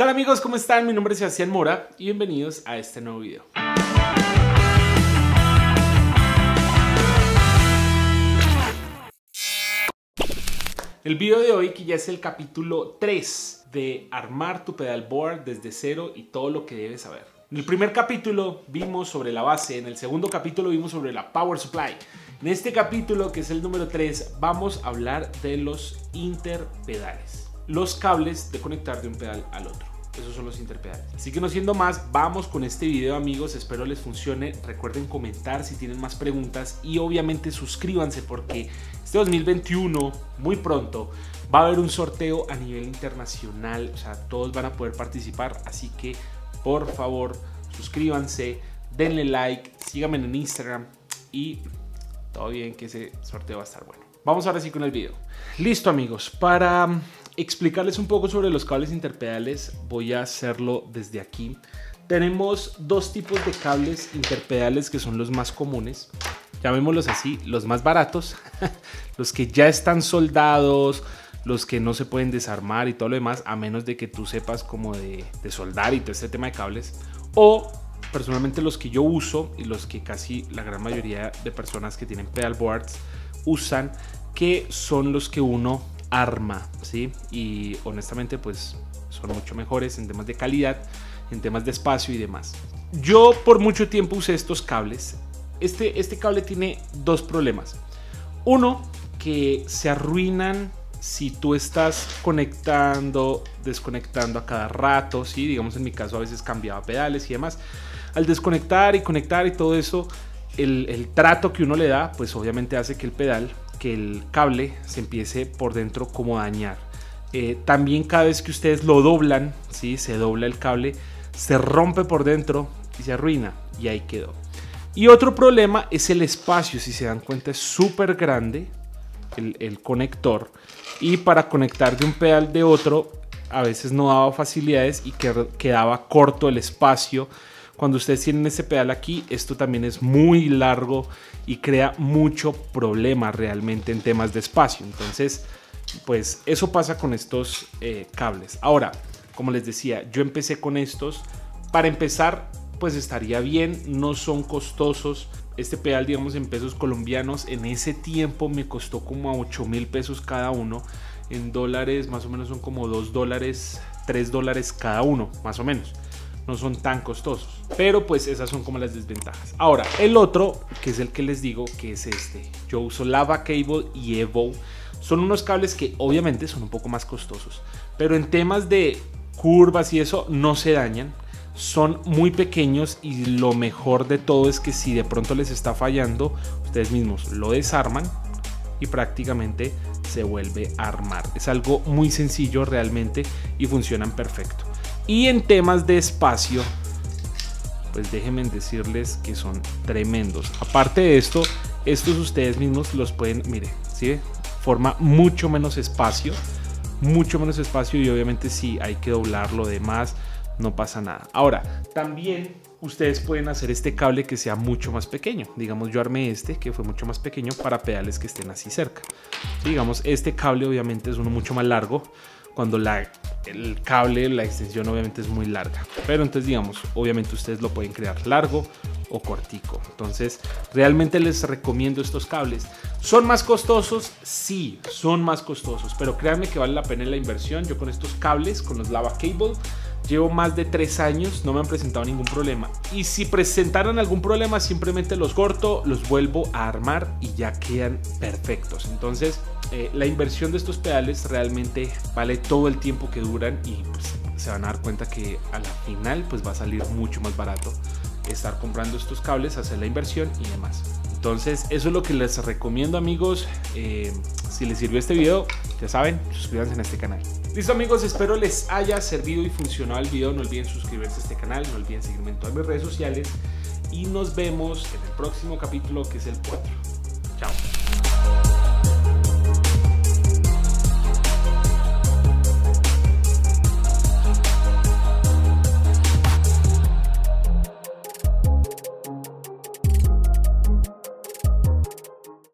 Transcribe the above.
tal amigos? ¿Cómo están? Mi nombre es Sebastián Mora y bienvenidos a este nuevo video. El video de hoy que ya es el capítulo 3 de armar tu pedalboard desde cero y todo lo que debes saber. En el primer capítulo vimos sobre la base, en el segundo capítulo vimos sobre la power supply. En este capítulo, que es el número 3, vamos a hablar de los interpedales. Los cables de conectar de un pedal al otro. Esos son los interpedales. Así que no siendo más, vamos con este video amigos. Espero les funcione. Recuerden comentar si tienen más preguntas y obviamente suscríbanse porque este 2021, muy pronto, va a haber un sorteo a nivel internacional. O sea, todos van a poder participar. Así que por favor, suscríbanse, denle like, síganme en Instagram y todo bien que ese sorteo va a estar bueno. Vamos ahora sí con el video. Listo amigos, para explicarles un poco sobre los cables interpedales, voy a hacerlo desde aquí. Tenemos dos tipos de cables interpedales que son los más comunes, llamémoslos así, los más baratos, los que ya están soldados, los que no se pueden desarmar y todo lo demás, a menos de que tú sepas como de, soldar y todo este tema de cables, o personalmente los que yo uso y los que casi la gran mayoría de personas que tienen pedalboards usan, que son los que uno arma, ¿sí? Y honestamente pues son mucho mejores en temas de calidad, en temas de espacio y demás. Yo por mucho tiempo usé estos cables. Este, este cable tiene dos problemas. Uno, que se arruinan si tú estás conectando, desconectando a cada rato, ¿sí? digamos en mi caso a veces cambiaba pedales y demás, al desconectar y conectar y todo eso, el, el, trato que uno le da, pues obviamente hace que el pedal que el cable se empiece por dentro como a dañar. Eh, también cada vez que ustedes lo doblan, ¿sí? se dobla el cable, se rompe por dentro y se arruina y ahí quedó. Y otro problema es el espacio, si se dan cuenta es súper grande el, el, conector y para conectar de un pedal de otro a veces no daba facilidades y que, quedaba corto el espacio. Cuando ustedes tienen ese pedal aquí, esto también es muy largo y crea mucho problema realmente en temas de espacio. Entonces, pues eso pasa con estos eh, cables. Ahora, como les decía, yo empecé con estos. Para empezar, pues estaría bien, no son costosos. Este pedal, digamos, en pesos colombianos, en ese tiempo me costó como a 8 mil pesos cada uno. En dólares, más o menos son como 2 dólares, 3 dólares cada uno, más o menos no son tan costosos. Pero pues esas son como las desventajas. Ahora, el otro, que es el que les digo, que es este. Yo uso Lava Cable y Evo. Son unos cables que obviamente son un poco más costosos. Pero en temas de curvas y eso no se dañan. Son muy pequeños y lo mejor de todo es que si de pronto les está fallando, ustedes mismos lo desarman y prácticamente se vuelve a armar. Es algo muy sencillo realmente y funcionan perfecto. Y en temas de espacio, pues déjenme decirles que son tremendos. Aparte de esto, estos ustedes mismos los pueden, mire, ¿sí? Forma mucho menos espacio, mucho menos espacio y obviamente si hay que doblar lo demás, no pasa nada. Ahora, también ustedes pueden hacer este cable que sea mucho más pequeño. Digamos, yo armé este que fue mucho más pequeño para pedales que estén así cerca. Digamos, este cable obviamente es uno mucho más largo cuando la, el cable, la extensión obviamente es muy larga. Pero entonces digamos, obviamente ustedes lo pueden crear largo o cortico. Entonces realmente les recomiendo estos cables. ¿Son más costosos? Sí, son más costosos. Pero créanme que vale la pena la inversión. Yo con estos cables, con los Lava Cable, Llevo más de tres años, no me han presentado ningún problema. Y si presentaran algún problema, simplemente los corto, los vuelvo a armar y ya quedan perfectos. Entonces, eh, la inversión de estos pedales realmente vale todo el tiempo que duran y pues, se van a dar cuenta que a la final pues va a salir mucho más barato estar comprando estos cables, hacer la inversión y demás. Entonces, eso es lo que les recomiendo, amigos. Eh, si les sirvió este video, ya saben, suscríbanse en este canal. Listo amigos, espero les haya servido y funcionado el video. No olviden suscribirse a este canal, no olviden seguirme en todas mis redes sociales y nos vemos en el próximo capítulo que es el 4.